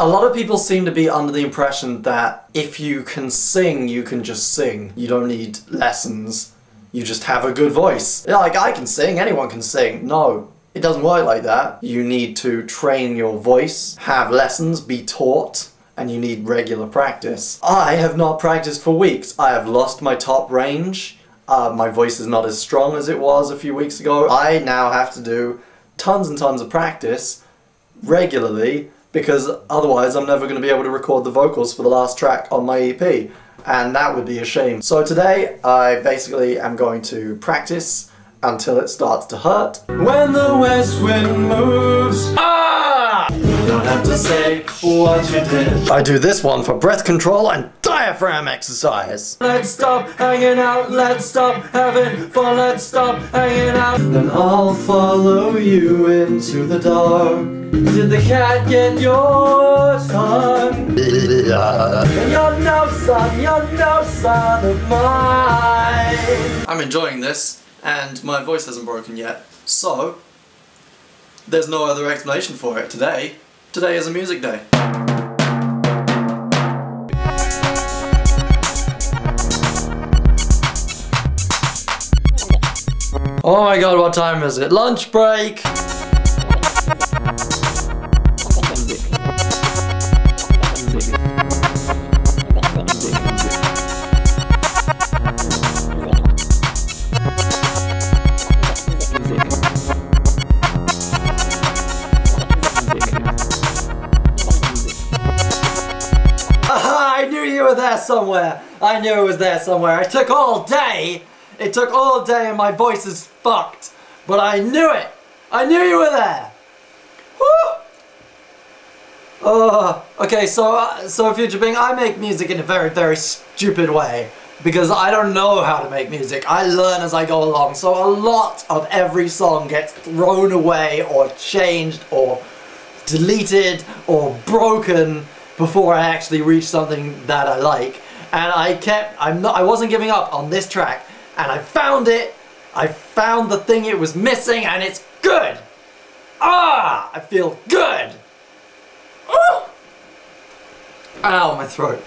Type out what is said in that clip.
A lot of people seem to be under the impression that if you can sing, you can just sing. You don't need lessons. You just have a good voice. Yeah, Like, I can sing, anyone can sing. No, it doesn't work like that. You need to train your voice, have lessons, be taught, and you need regular practice. I have not practiced for weeks. I have lost my top range. Uh, my voice is not as strong as it was a few weeks ago. I now have to do tons and tons of practice regularly because otherwise I'm never going to be able to record the vocals for the last track on my EP and that would be a shame. So today I basically am going to practice until it starts to hurt. When the west wind moves, Ah! You don't have to say what you did. I do this one for breath control and diaphragm exercise. Let's stop hanging out, let's stop having fun, let's stop hanging out. Then I'll follow you into the dark. Did the cat get your son? And you're no son, you're no son of mine. I'm enjoying this and my voice hasn't broken yet, so there's no other explanation for it. Today, today is a music day. Oh my god, what time is it? Lunch break! Were there somewhere. I knew it was there somewhere. It took all day. It took all day and my voice is fucked. But I knew it. I knew you were there. Woo! Oh, okay, so, uh, so Future Bing, I make music in a very, very stupid way. Because I don't know how to make music. I learn as I go along. So a lot of every song gets thrown away or changed or deleted or broken before I actually reach something that I like. And I kept, I'm not, I wasn't giving up on this track. And I found it. I found the thing it was missing and it's good. Ah, I feel good. Oh! Ow, my throat.